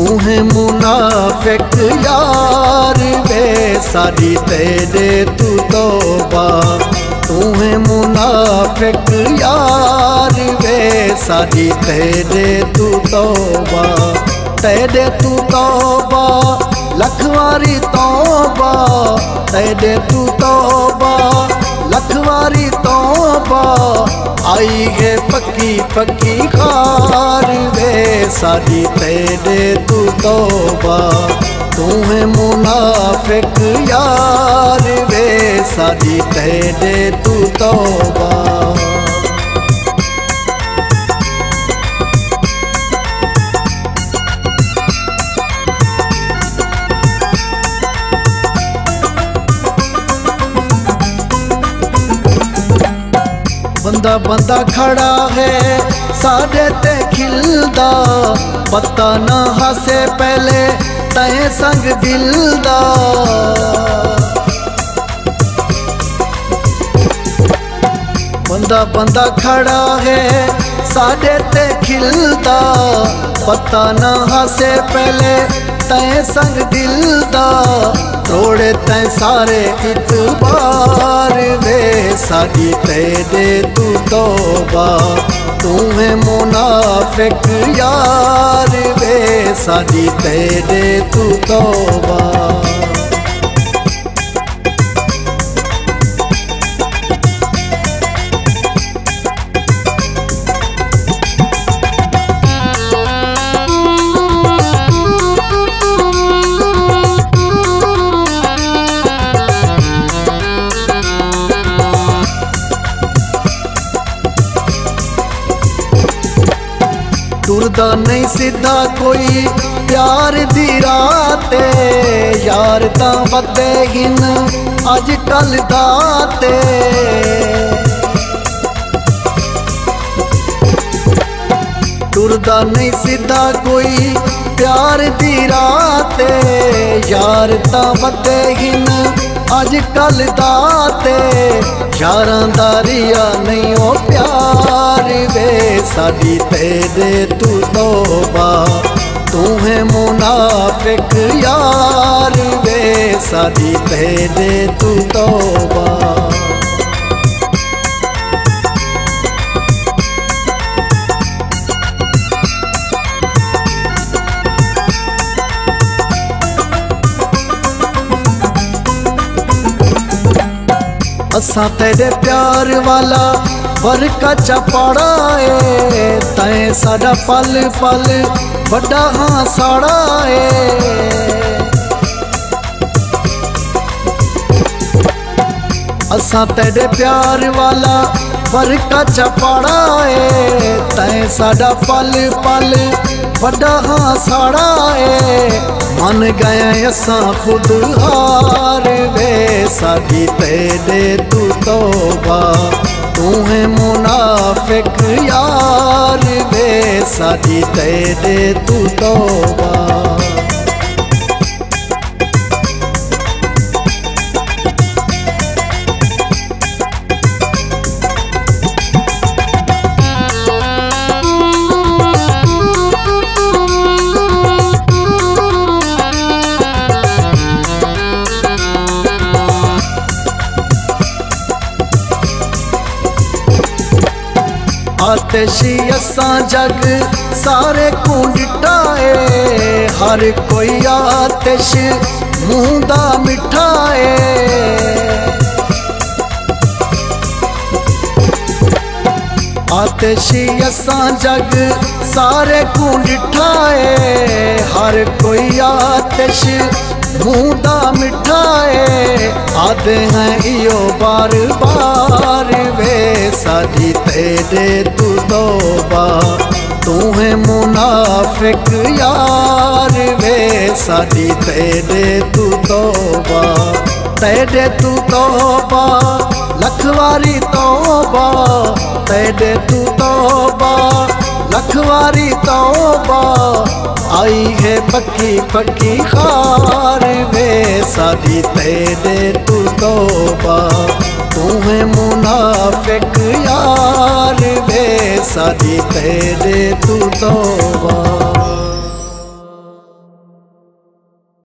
ਤੂੰ ਹੈ ਮੁਨਾਫਿਕ ਯਾਰ ਵੇ ਸਾਡੀ ਤੇਰੇ ਤੂੰ ਤੋਬਾ ਤੂੰ ਹੈ ਮੁਨਾਫਿਕ ਯਾਰ ਵੇ ਸਾਡੀ ਤੇਰੇ ਤੂੰ ਤੋਬਾ ਤੇਰੇ ਤੂੰ ਤੋਬਾ ਲੱਖ ਵਾਰੀ ਤੋਬਾ ਤੇਰੇ ਤੂੰ वारी तो आई गे पक्की पक्की खार वे। सारी तेरे तू तोबा तू है मुनाफिक यार वे। सारी तेरे तू तोबा बंदा बंदा खड़ा है। साढ़े ते खिलदा। पता ना हसे पहले तय संग दिलदा। बंदा बंदा खड़ा है साढ़े ते खिलदा। पता ना हसे पहले तय संग दिलदा। रोड़े तय सारे इतबार साडी पे दे तू तोबा। तू है मुनाफिक यार वे साडी पे दे तू तोबा। ਤੂੰ ਨਹੀਂ ਸਿੱਧਾ ਕੋਈ। ਪਿਆਰ ਦੀ ਰਾਤੇ ਯਾਰ ਤਾਂ ਵੱਧੇ ਹਿਨ ਅੱਜ ਕੱਲ ਦਾ ਤੇ। ਤੁਰਦਾ ਨਹੀਂ ਸਿੱਧਾ ਕੋਈ, ਪਿਆਰ ਦੀ ਰਾਤ ਯਾਰ ਤਾਂ ਵੱਧੇ ਹਿਨ ਅੱਜ ਕੱਲ ਦਾ ਤੇ ਯਾਰਾਂ ਦਾ ਰਿਆ ਨਹੀਂ ਉਹ ਪਿਆਰ ਵੇ ਸਾਡੀ ਤੇਰੇ ਤੂੰ ਤੋਬਾ ਤੂੰ ਹੈ ਮੁਨਾਫਿਕ ਯਾਰ ਵੇ ਸਾਡੀ ਤੇਰੇ ਤੂੰ ਤੋਬਾ ਅਸਾਂ ਤੇਰੇ ਪਿਆਰ ਵਾਲਾ ਵਰਕਾ ਚਪੜਾ ਏ, ਤੈਂ ਸਾਡਾ ਪਲ ਪਲ ਵੱਡਾ ਹਾਂ ਸਾੜਾ ਏ। ਅਸਾਂ ਤੇਰੇ ਪਿਆਰ ਵਾਲਾ ਵਰਕਾ ਚਪੜਾ ਏ, ਤੈਂ ਸਾਡਾ ਪਲ ਪਲ बड़ा हाँ साड़ा ए मन गए असा खुद हार वे। साडी दे तू तोबा। तू है मुनाफिक यार वे। साडी दे तू तोबा। आतशी असा जग सारे को ॾिठा हर कोई आतश मुँह मिठाए। मिठा आहे जग सारे को ॾिठा हर कोई आतश मुँह मिठाए। मिठा हैं इो बार बार। साधी तेरे तू तोबा, तू है मुनाफिक यार वे। साधी तेरे तू तोबा, तेरे तू तोबा, लखवारी तोबा, तेरे तू तोबा, लखवारी तोबा। आई है पक्की पक्की खार वे। साधी तेरे तू तोबा। शादी पहले तू तो